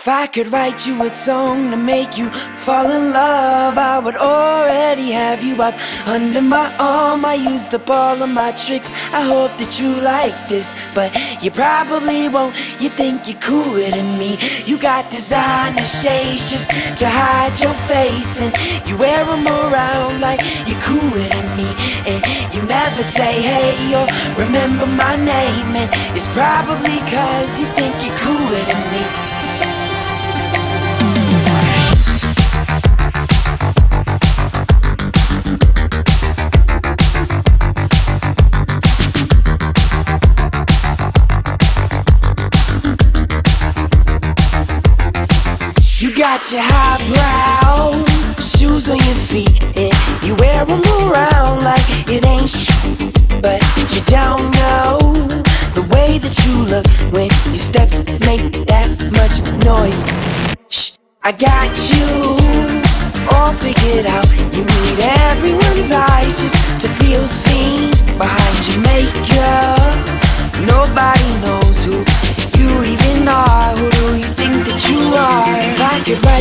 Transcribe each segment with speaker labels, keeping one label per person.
Speaker 1: If I could write you a song to make you fall in love, I would already have you up under my arm. I used up all of my tricks. I hope that you like this, but you probably won't. You think you're cooler than me. You got designer shades just to hide your face, and you wear them around like you're cooler than me. And you never say hey or remember my name, and it's probably cause you think you're cooler than me. Got your highbrow shoes on your feet and you wear them around like it ain't sh But you don't know the way that you look when your steps make that much noise. Shh, I got you all figured out. You need everyone's eyes just to feel seen Behind your makeup,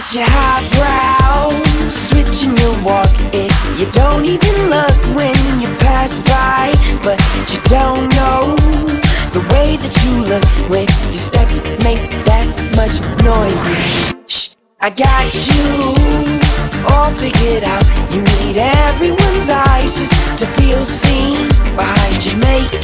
Speaker 1: got your highbrow, switching your walk and You don't even look when you pass by. But you don't know the way that you look When your steps make that much noise. Shh, I got you. All figured out. You need everyone's eyes just to feel seen. Behind your makeup,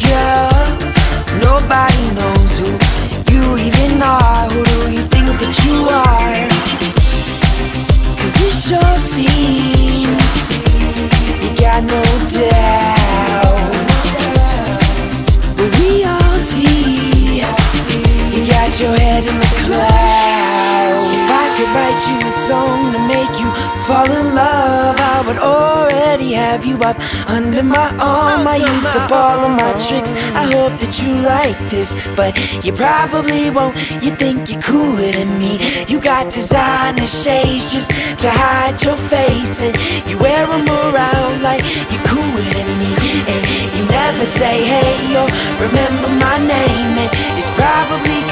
Speaker 1: in the clouds. If I could write you a song to make you fall in love, I would already have you up under my arm. I used up all of my tricks. I hope that you like this, but you probably won't. You think you're cooler than me. You got designer shades just to hide your face, and you wear them around like you're cooler than me. And you never say hey or remember my name, and it's probably cause you think